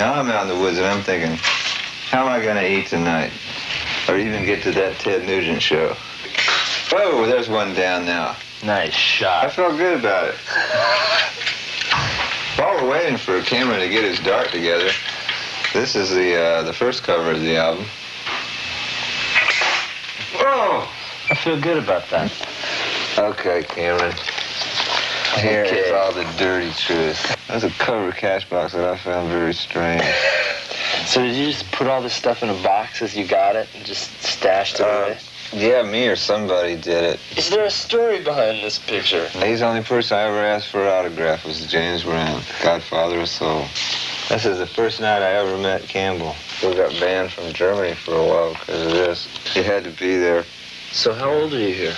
Now I'm out in the woods and I'm thinking, how am I going to eat tonight? Or even get to that Ted Nugent show? Oh, there's one down now. Nice shot. I felt good about it. While we're waiting for Cameron to get his dart together, this is the uh, the first cover of the album. Oh, I feel good about that. Okay, Cameron. Here Okay. All the dirty truth. That's a cover cash box that I found very strange. So did you just put all this stuff in a box as you got it and just stashed it Uh, away? Yeah, me or somebody did it. Is there a story behind this picture? He's the only person I ever asked for an autograph was James Brown, Godfather of Soul. This is the first night I ever met Campbell. We got banned from Germany for a while because of this. He had to be there. So how old are you here?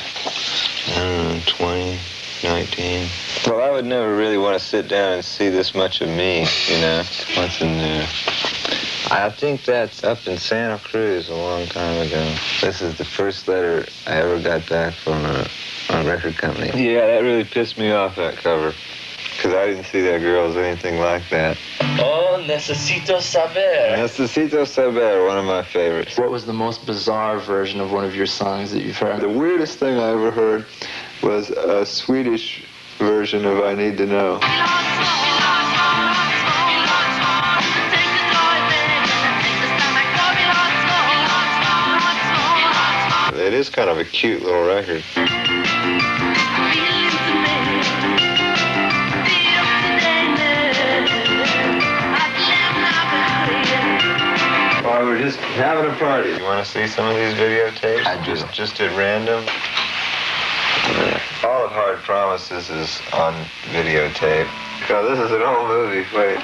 I don't know, 20, 19. Well, I would never really want to sit down and see this much of me, you know. What's in there? I think that's up in Santa Cruz a long time ago. This is the first letter I ever got back from a, a record company. Yeah, that really pissed me off, that cover. Because I didn't see that girl as anything like that. Oh, necesito saber. Necesito Saber, one of my favorites. What was the most bizarre version of one of your songs that you've heard? The weirdest thing I ever heard was a Swedish version of I Need to Know. It is kind of a cute little record. While we're just having a party. You want to see some of these videotapes? I do. Just, just at random. All of Hard Promises is on videotape. God, this is an old movie. Wait.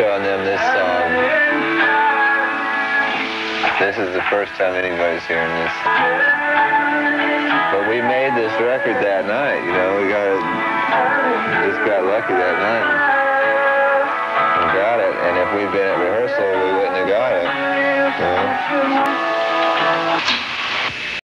Showing them this song. This is the first time anybody's hearing this. But we made this record that night, you know. We got it, just got lucky that night and got it. And if we'd been at rehearsal, we wouldn't have got it. You know?